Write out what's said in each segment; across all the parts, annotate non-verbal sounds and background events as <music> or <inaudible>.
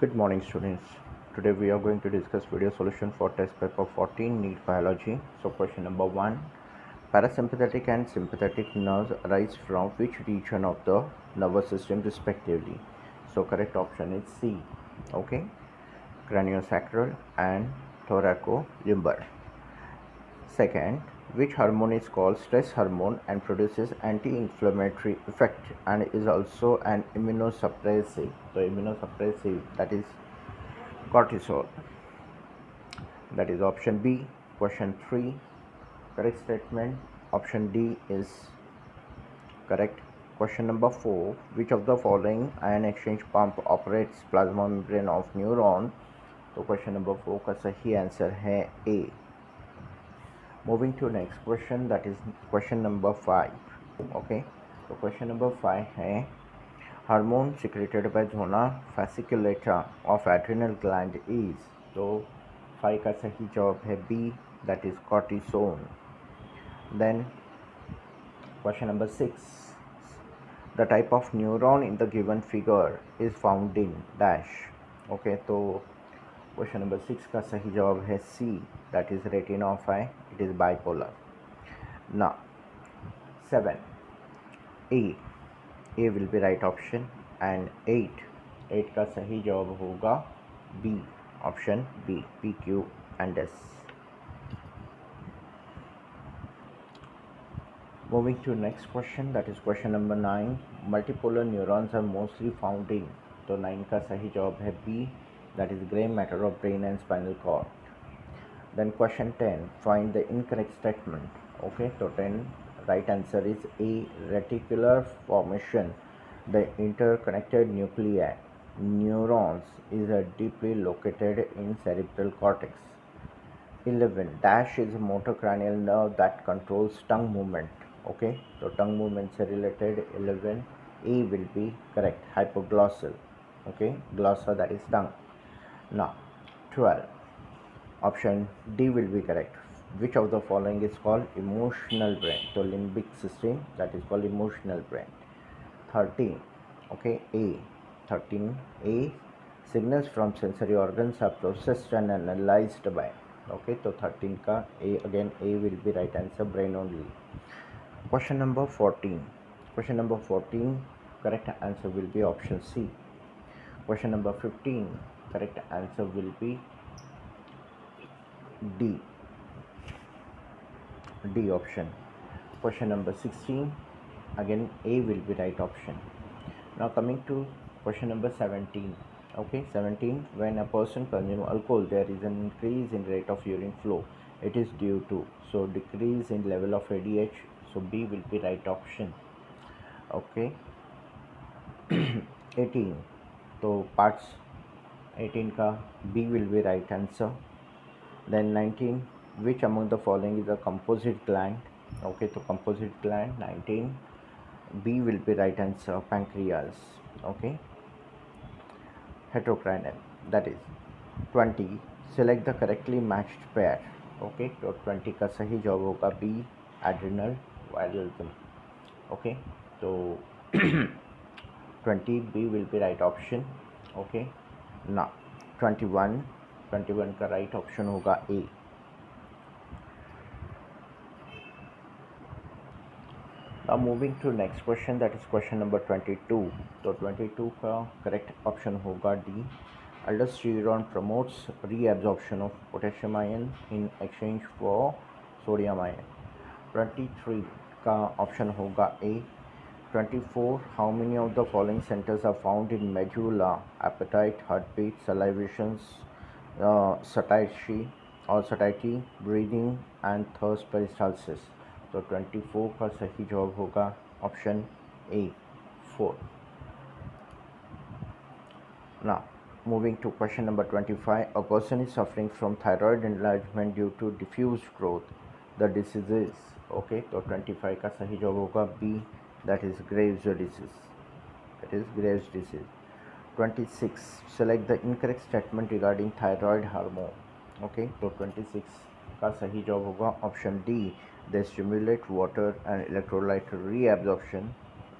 Good morning students. Today we are going to discuss video solution for test paper 14 NEET biology. So question number 1 parasympathetic and sympathetic nerves arise from which region of the nervous system respectively. So correct option is C. Okay. Craniosacral and thoracolumbar. Second, which hormone is called stress hormone and produces anti-inflammatory effect and is also an immunosuppressive so immunosuppressive that is cortisol that is option b question 3 correct statement option d is correct question number 4 which of the following ion exchange pump operates plasma membrane of neuron तो question number four का सही answer है ए moving to next question that is question number 5 okay so question number 5 है hormone secreted by zona fasciculata of adrenal gland is so 5 का सही जवाब है B that is cortisone then question number 6 the type of neuron in the given figure is found in dash okay तो question number six का सही जवाब है see that is रेटिन of I it is bipolar ना seven A A will be right option and eight eight का सही जवाब होगा B option B P Q and S moving to next question that is question number 9 multipolar neurons are mostly found in तो nine का सही जवाब है B that is gray matter of brain and spinal cord then question 10 find the incorrect statement. Okay so 10 right answer is a reticular formation. The interconnected nuclei neurons is a deeply located in cerebral cortex. 11 dash is a motor cranial nerve that controls tongue movement. Okay so tongue movement se related. 11 a will be correct. Hypoglossal. Okay glossa that is tongue. Now 12 option d will be correct. Which of the following is called emotional brain? So limbic system that is called emotional brain. 13 okay a. 13 a. Signals from sensory organs are processed and analyzed by. Okay so 13 ka a again a will be right answer brain only. Question number 14 question number 14 correct answer will be option c. Question number 15 correct answer will be D. D option. Question number 16 again A will be right option. Now coming to question number 17 okay 17 when a person consumes alcohol there is an increase in rate of urine flow. It is due to so decrease in level of ADH so B will be right option. Okay. <clears throat> 18 so parts. 18 ka B will be right answer then 19 which among the following is a composite gland okay so composite gland 19 B will be right answer pancreas okay heterocranial that is 20 select the correctly matched pair okay तो 20 का सही जवाब होगा B adrenal वायरलिज्म okay तो <clears throat> 20 B will be right option okay ना Twenty one का right option होगा A moving to next question that is question number twenty two तो ट्वेंटी टू का करेक्ट ऑप्शन होगा D aldosterone promotes re reabsorption of potassium ion in exchange for sodium ion twenty three का option होगा A twenty four how many of the following centres are found in medulla appetite heart beat salivations satiety और satiety breathing and thirst peristalsis तो 24 का सही जवाब होगा option A four ना moving to question number 25 a person is suffering from thyroid enlargement due to diffuse growth the diseases okay तो 25 का सही जवाब होगा B that is Graves disease that is Graves disease 26. Select the incorrect statement regarding thyroid hormone. Okay, so 26 का सही जवाब होगा option D they stimulate water and electrolyte reabsorption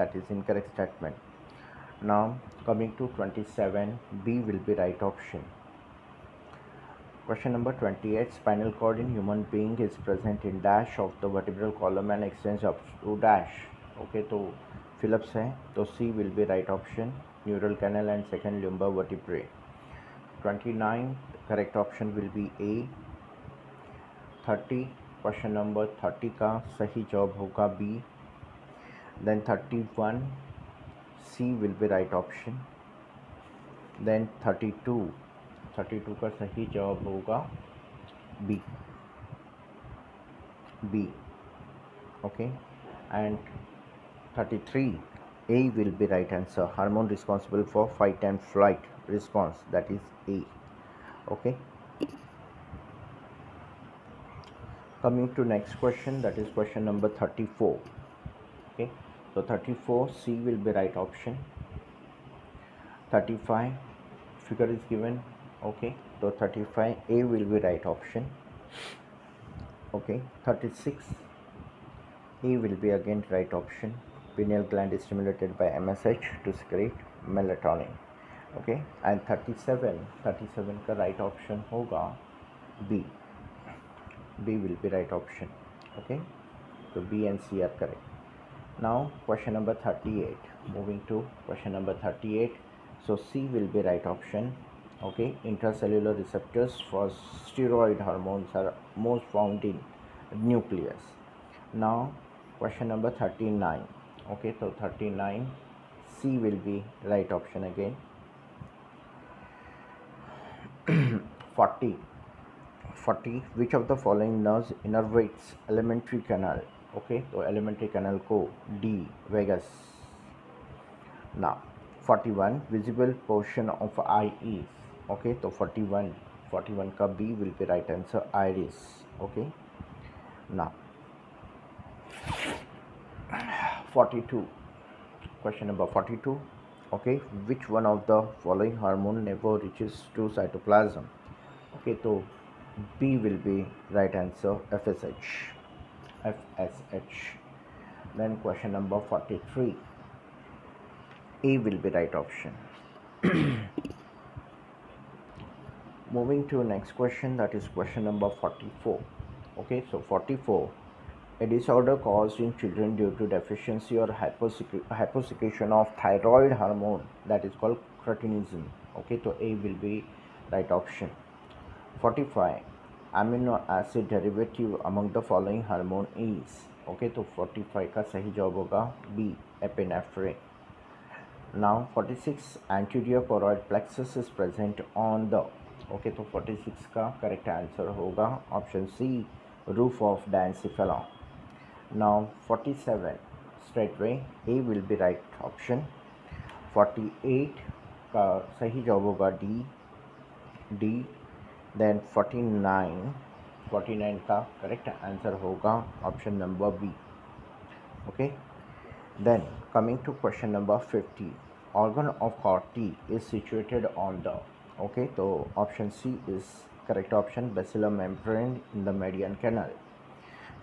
that is incorrect statement now coming to 27 b will be right option question number 28 spinal cord in human being is present in dash of the vertebral column and extends up to dash okay तो phillips है तो c will be right option neural canal and second lumbar vertebrae 29 correct option will be a 30 question number 30 का सही जवाब होगा B then 31 C will be right option then 32 32 का सही जवाब होगा B B okay and 33 A will be right answer. Hormone responsible for fight and flight response. That is A. Okay? Coming to next question. That is question number 34 okay? So 34 c will be right option. 35 figure is given. Okay? So 35 a will be right option. Okay? 36 a will be again right option pineal gland is stimulated by msh to secrete melatonin okay and 37 37 का right option होगा b B will be right option okay so B and C are correct now question number 38 moving to question number 38 so C will be right option okay intracellular receptors for steroid hormones are most found in nucleus now question number 39 okay so 39 C will be right option again 40 40 which of the following nerves innervates alimentary canal okay so alimentary canal को D vagus now 41 visible portion of is okay so 41 41 का B will be right answer iris okay now 42 question number 42 okay which one of the following hormone never reaches to cytoplasm? Okay so B will be right answer FSH FSH then question number 43 A will be right option. <clears throat> Moving to next question that is question number 44 okay so 44 a disorder caused in children due to deficiency or hyposecretion of thyroid hormone that is called cretinism okay so a will be right option 45 amino acid derivative among the following hormone is okay तो 45 का सही जवाब होगा B epinephrine now 46 anterior choroid plexus is present on the okay तो 46 का correct answer होगा option C roof of diencephalon now 47 straightway A will be right option 48 का सही जवाब होगा D D देन 49 49 का करेक्ट आंसर होगा option number B okay then coming to question number 50 organ of Corti is situated on the okay so option C is correct option basilar membrane in the median canal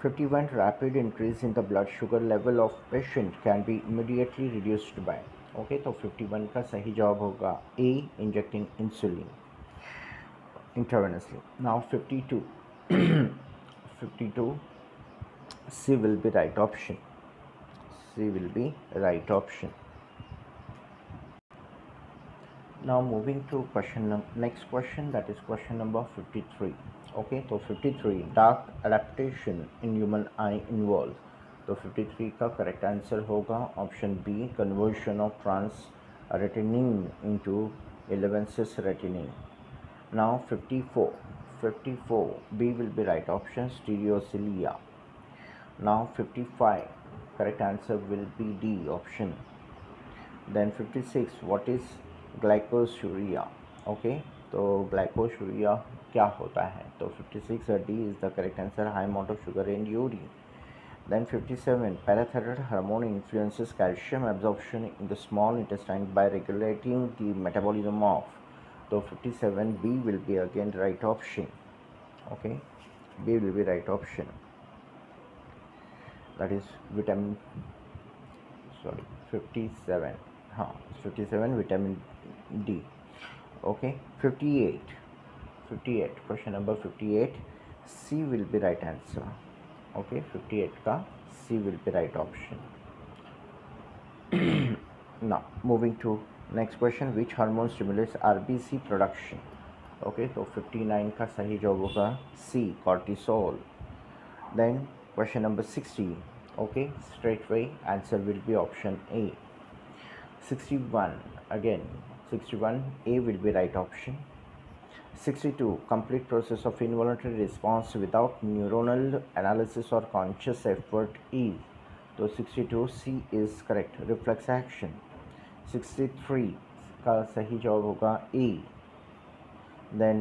51 rapid increase in the blood sugar level of patient can be immediately reduced by okay तो 51 का सही जवाब होगा A injecting insulin intravenously. Now 52. 52 C will be right option. C will be right option. now moving to question next question that is question number 53 okay so 53 dark adaptation in human eye involved. So 53 ka correct answer hoga option b conversion of trans retinene into 11 cis retinene now 54 54 b will be right option stereocilia. Now 55 correct answer will be d option. Then 56 what is glycosuria okay तो glycosuria क्या होता है? तो fifty six D is the correct answer high amount of sugar in urine then fifty seven parathyroid hormone influences calcium absorption in the small intestine by regulating the metabolism of तो fifty seven B will be again right option okay B will be right option that is sorry fifty 57 हाँ fifty seven vitamin D okay fifty eight fifty eight question number fifty eight C will be right answer okay fifty eight का C will be right option ना moving to next question which hormone stimulates C production okay तो fifty nine का सही जॉब होगा C cortisol then question number sixty okay straight way answer will be option A 61 again 61 A will be right option 62 complete process of involuntary response without neuronal analysis or conscious effort is so 62 C is correct reflex action 63 का सही जवाब होगा A then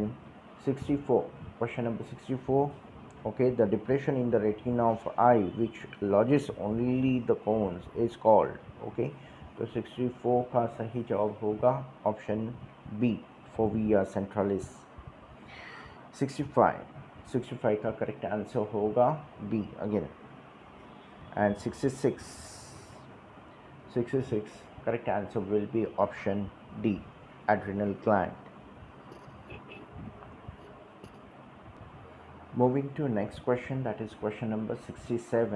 64 question number 64 okay the depression in the retina of eye which lodges only the cones is called okay तो 64 का सही जवाब होगा option B fovea centralis 65 65 का करेक्ट आंसर होगा B again and 66 66 correct answer will be option D adrenal gland moving to next question that is question number 67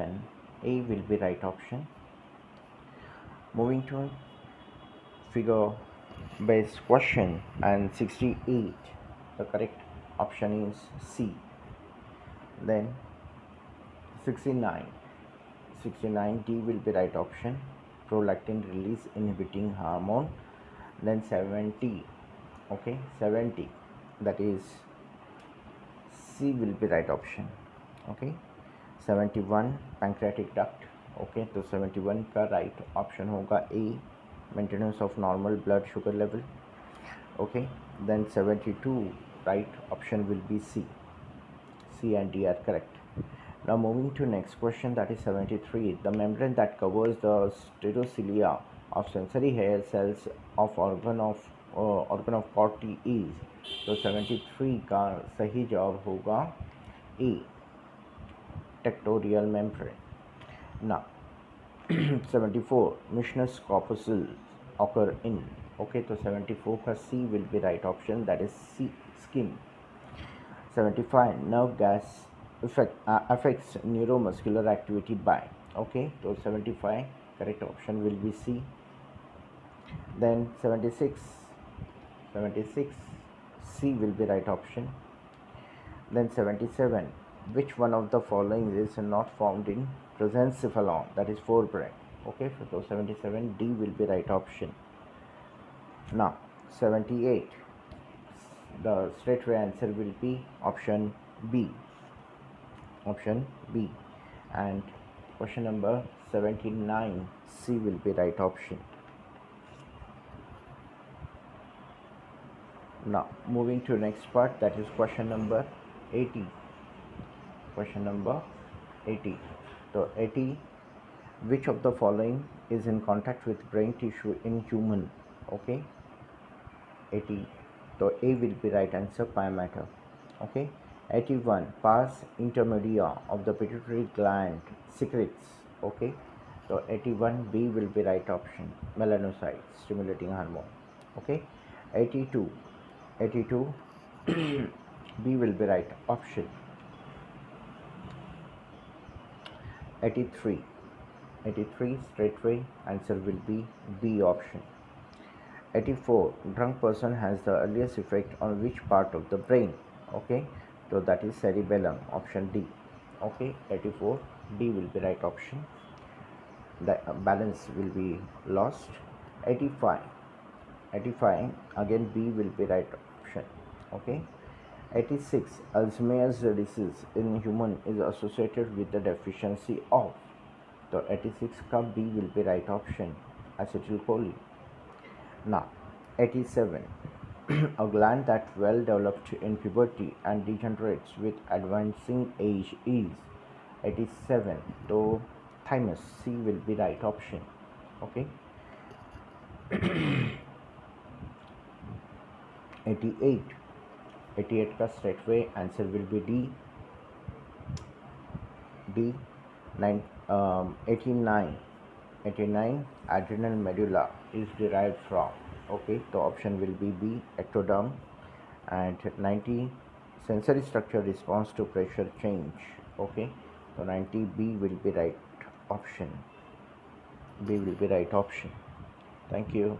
A will be right option moving to figure based question and 68 the correct option is C. Then 69 69 D will be right option. Prolactin release inhibiting hormone. Then 70 okay 70 that is C will be right option. Okay 71 pancreatic duct okay तो 71 का right option होगा A maintenance of normal blood sugar level okay then 72 right option will be C C and D are correct now moving to next question that is 73 the membrane that covers the stereocilia of sensory hair cells of organ of organ of Corti is तो 73 का सही जवाब होगा A tectorial membrane now <clears throat> 74 Meissner's corpuscles occur in okay so 74 का C will be right option that is C skin. 75 nerve gas effect uh, affects neuromuscular activity by okay so 75 correct option will be C. Then 76 76 C will be right option. Then 77 which one of the following is not found in prosencephalon? That is forebrain. Okay so 77 d will be right option. Now 78 the straightway answer will be option b. Option b. And question number 79 c will be right option. Now moving to next part that is question number 80 question number 80 so 80 which of the following is in contact with brain tissue in human? Okay. 80 so a will be right answer pia mater okay. 81 pars intermedia of the pituitary gland secretes. Okay. So 81 b will be right option melanocytes stimulating hormone. Okay. 82 82 <clears throat> b will be right option 83 83 straightway answer will be b option. 84 drunk person has the earliest effect on which part of the brain? Okay so that is cerebellum option d. Okay 84 d will be right option. The uh, balance will be lost. 85 85 again b will be right option. Okay 86 alzheimer's disease in human is associated with the deficiency of so 86 ka b will be right option acetylcholine. Now 87 <clears throat> a gland that well developed in puberty and degenerates with advancing age is 87 so thymus c will be right option okay? <clears throat> 88 88 का straightway answer will be D. D 9 um, 89 89 adrenal medulla is derived from okay the option will be b ectoderm. And 90 sensory structure response to pressure change okay. So 90 b will be right option. B will be right option. Thank you